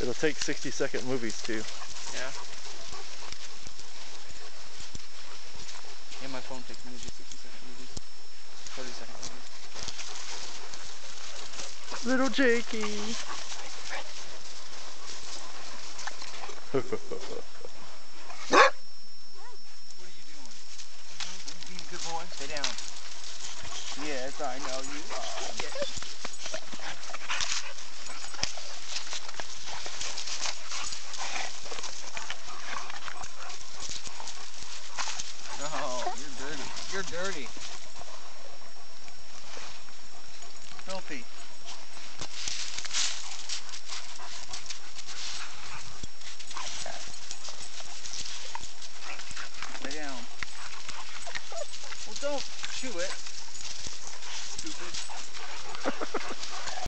It'll take 60 second movies too. Yeah. Yeah, my phone takes movies, 60 second movies, 30 second movies. Little Jakey. What are you doing? Being a good boy? Stay down. Yes, I know you are. Yes. They're dirty. Filthy. Lay down. Well, don't chew it, stupid.